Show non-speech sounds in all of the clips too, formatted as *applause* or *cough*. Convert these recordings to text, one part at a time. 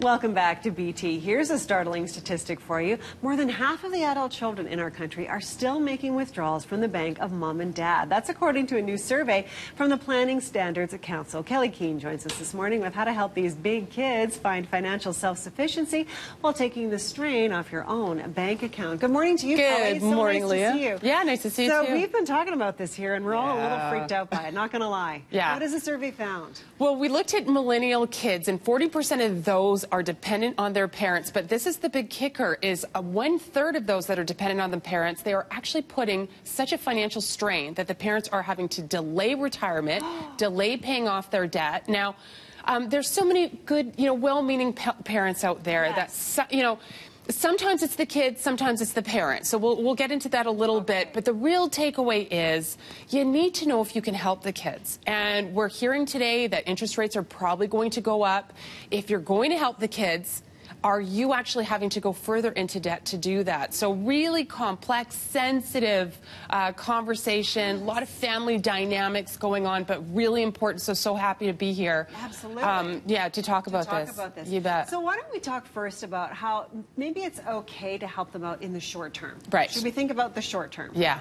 Welcome back to BT. Here's a startling statistic for you. More than half of the adult children in our country are still making withdrawals from the bank of mom and dad. That's according to a new survey from the Planning Standards Council. Kelley Keehn joins us this morning with how to help these big kids find financial self-sufficiency while taking the strain off your own bank account. Good morning to you, Good Kelley. So morning, nice Leah. To see you. Yeah, nice to see you So we've been talking about this here, and we're all a little freaked out by it. Not going to lie. Yeah. What has the survey found? Well, we looked at millennial kids, and 40% of those are dependent on their parents. But this is the big kicker: is uh, one third of those that are dependent on the parents, they are actually putting such a financial strain that the parents are having to delay retirement, *gasps* delay paying off their debt. Now, um, there's so many good, you know, well-meaning pa- parents out there that, you know. Sometimes it's the kids, sometimes it's the parents. So we'll, we'll get into that a little bit. But the real takeaway is you need to know if you can help the kids. And we're hearing today that interest rates are probably going to go up. If you're going to help the kids, are you actually having to go further into debt to do that? So really complex, sensitive uh, conversation, a lot of family dynamics going on, but really important. So, so happy to be here. Absolutely. Um, yeah, to talk about talk this. about this. You bet. So why don't we talk first about how maybe it's okay to help them out in the short term? Right. Should we think about the short term? Yeah.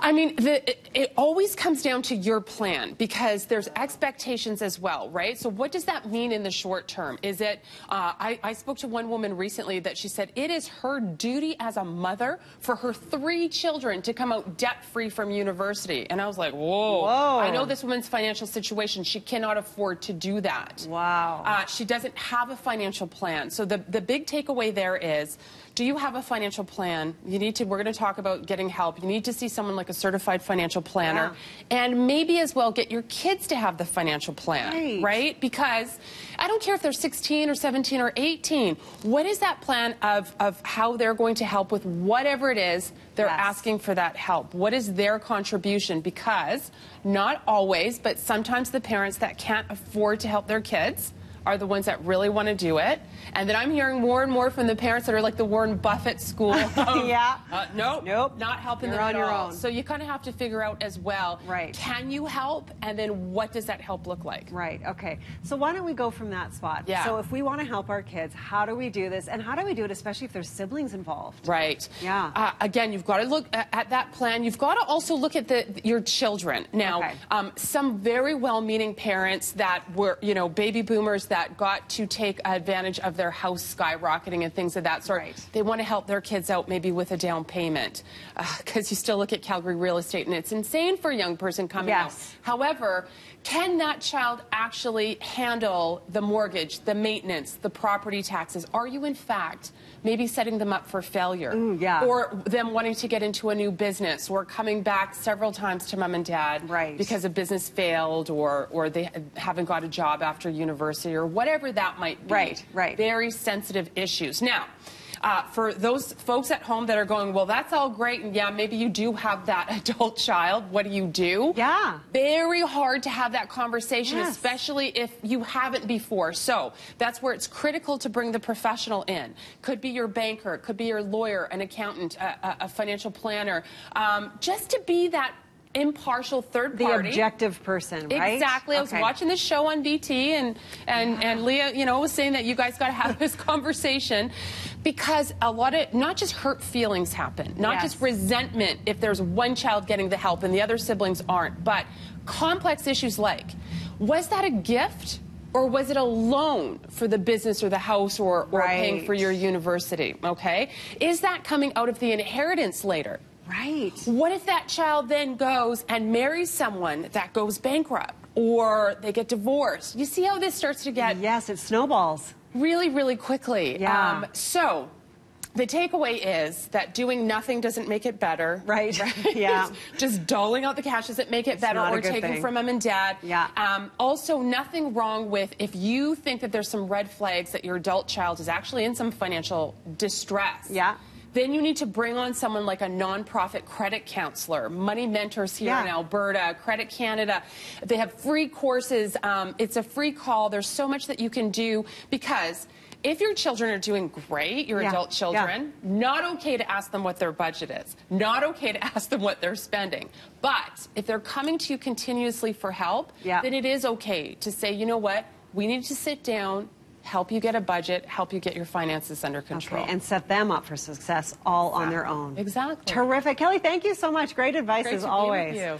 I mean, the, it, it always comes down to your plan because there's expectations as well, right? So, what does that mean in the short term? Is it, uh, I, I spoke to one woman recently that she said it is her duty as a mother for her three children to come out debt free from university. And I was like, whoa. Whoa. I know this woman's financial situation. She cannot afford to do that. Wow. Uh, she doesn't have a financial plan. So the, the big takeaway there is, do you have a financial plan? You need to, we're going to talk about getting help. You need to see someone like a certified financial planner. And maybe as well get your kids to have the financial plan, Right. Because I don't care if they're 16 or 17 or 18. What is that plan of, of how they're going to help with whatever it is they're Yes. asking for that help? What is their contribution? Because not always, but sometimes the parents that can't afford to help their kids are the ones that really want to do it. And then I'm hearing more and more from the parents that are like the Warren Buffett school. *laughs* of, Yeah. Uh, nope. Nope. Not helping You're them on your all. own. So you kind of have to figure out as well. Right. Can you help? And then what does that help look like? Right. Okay. So why don't we go from that spot? Yeah. So if we want to help our kids, how do we do this? And how do we do it, especially if there's siblings involved? Right. Yeah. Uh, again, you've got to look at, at that plan. You've got to also look at the your children. Now, Okay. um, some very well-meaning parents that were, you know, baby boomers that got to take advantage of their house skyrocketing and things of that sort. Right. They want to help their kids out maybe with a down payment uh, because you still look at Calgary real estate and it's insane for a young person coming Yes. out. However, can that child actually handle the mortgage, the maintenance, the property taxes? Are you, in fact, maybe setting them up for failure? Ooh, yeah. Or them wanting to get into a new business or coming back several times to mom and dad Right. because a business failed or, or they haven't got a job after university or whatever that might be. Right, right. Very sensitive issues. Now, uh, for those folks at home that are going, well, that's all great, and yeah, maybe you do have that *laughs* adult child. What do you do? Yeah. Very hard to have that conversation, Yes. especially if you haven't before. So that's where it's critical to bring the professional in. Could be your banker, could be your lawyer, an accountant, a, a, a financial planner, um, just to be that impartial third party. The objective person, right? Exactly. I was Okay. watching this show on BT, and and and Leah, you know, was saying that you guys got to have this *laughs* conversation because a lot of not just hurt feelings happen, not Yes. just resentment if there's one child getting the help and the other siblings aren't, but complex issues like was that a gift? Or was it a loan for the business or the house or, or paying for your university? Okay. Is that coming out of the inheritance later? Right. What if that child then goes and marries someone that goes bankrupt or they get divorced? You see how this starts to get Yes, it snowballs. really, really quickly. Yeah. Um, so the takeaway is that doing nothing doesn't make it better. Right. *laughs* right? Yeah. Just doling out the cash doesn't make it better not a or taking thing. from mom and dad. Yeah. Um, also, nothing wrong with if you think that there's some red flags that your adult child is actually in some financial distress. Yeah. Then you need to bring on someone like a nonprofit credit counselor, Money Mentors here in Alberta, Credit Canada. They have free courses. Um, it's a free call. There's so much that you can do because if your children are doing great, your Yeah. adult children, not okay to ask them what their budget is, not okay to *laughs* ask them what they're spending. But if they're coming to you continuously for help, Yeah. then it is okay to say, you know what, we need to sit down. Help you get a budget, help you get your finances under control. Okay, and set them up for success all on their own. Exactly. Terrific. Kelley, thank you so much. Great advice Great as to be with always. you.